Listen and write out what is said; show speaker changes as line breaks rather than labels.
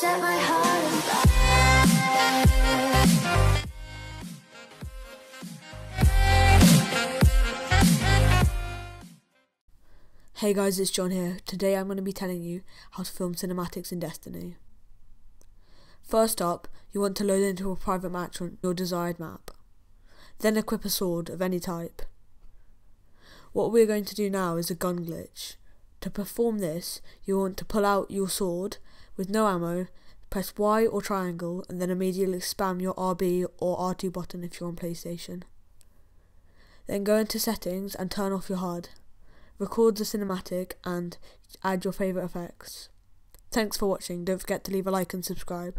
Hey guys, it's John here. Today I'm going to be telling you how to film cinematics in Destiny. First up, you want to load into a private match on your desired map. Then equip a sword of any type. What we're going to do now is a gun glitch. To perform this, you want to pull out your sword with no ammo, press Y or triangle, and then immediately spam your RB or R2 button if you're on PlayStation. Then go into settings and turn off your HUD. Record the cinematic and add your favourite effects. Thanks for watching, don't forget to leave a like and subscribe.